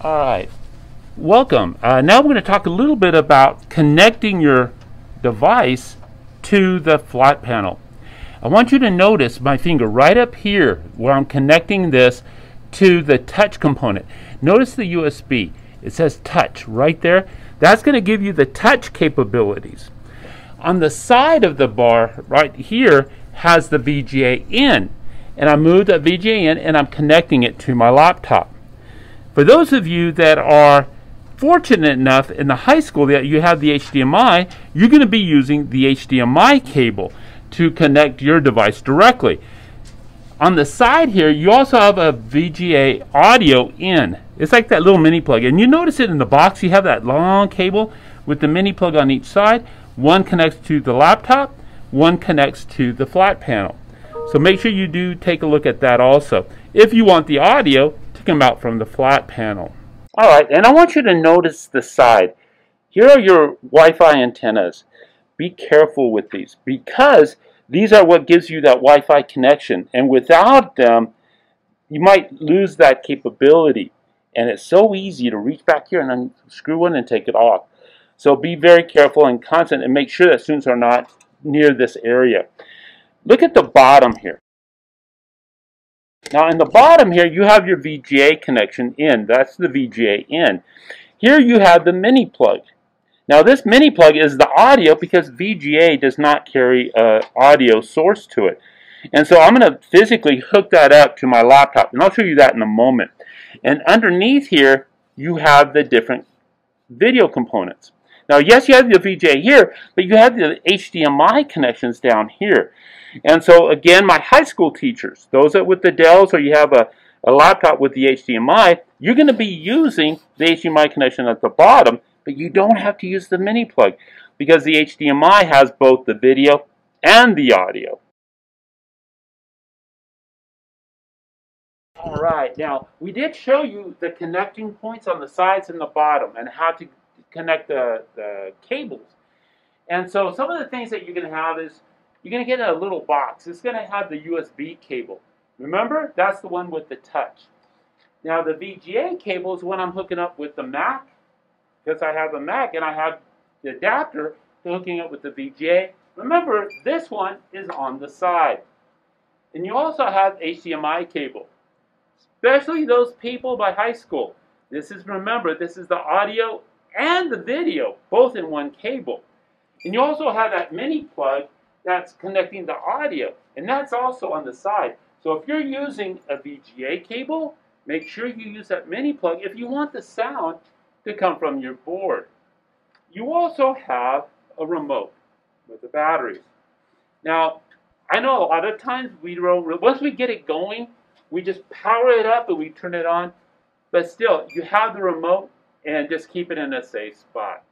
All right, welcome. Uh, now we're going to talk a little bit about connecting your device to the flat panel. I want you to notice my finger right up here where I'm connecting this to the touch component. Notice the USB. It says touch right there. That's going to give you the touch capabilities. On the side of the bar right here has the VGA in. And I move the VGA in and I'm connecting it to my laptop. For those of you that are fortunate enough in the high school that you have the HDMI, you're going to be using the HDMI cable to connect your device directly. On the side here, you also have a VGA audio in. It's like that little mini plug. And you notice it in the box, you have that long cable with the mini plug on each side. One connects to the laptop, one connects to the flat panel. So make sure you do take a look at that also. If you want the audio, come out from the flat panel. Alright, and I want you to notice the side. Here are your Wi-Fi antennas. Be careful with these because these are what gives you that Wi-Fi connection. And without them, you might lose that capability. And it's so easy to reach back here and unscrew one and take it off. So be very careful and constant and make sure that students are not near this area. Look at the bottom here. Now in the bottom here, you have your VGA connection in. That's the VGA in. Here you have the mini plug. Now this mini plug is the audio because VGA does not carry an audio source to it. And so I'm going to physically hook that up to my laptop. And I'll show you that in a moment. And underneath here, you have the different video components. Now, yes, you have the VGA here, but you have the HDMI connections down here. And so again, my high school teachers, those that with the Dells or you have a, a laptop with the HDMI, you're going to be using the HDMI connection at the bottom, but you don't have to use the mini plug because the HDMI has both the video and the audio. All right, now we did show you the connecting points on the sides and the bottom and how to connect the, the cables. And so some of the things that you're going to have is you're going to get a little box. It's going to have the USB cable. Remember, that's the one with the touch. Now the VGA cable is when I'm hooking up with the Mac, because I have a Mac and I have the adapter to hooking up with the VGA. Remember, this one is on the side. And you also have HDMI cable, especially those people by high school. This is, remember, this is the audio and the video, both in one cable. And you also have that mini plug that's connecting the audio, and that's also on the side. So if you're using a VGA cable, make sure you use that mini plug if you want the sound to come from your board. You also have a remote with the batteries. Now, I know a lot of times we don't, once we get it going, we just power it up and we turn it on. But still, you have the remote and just keep it in a safe spot.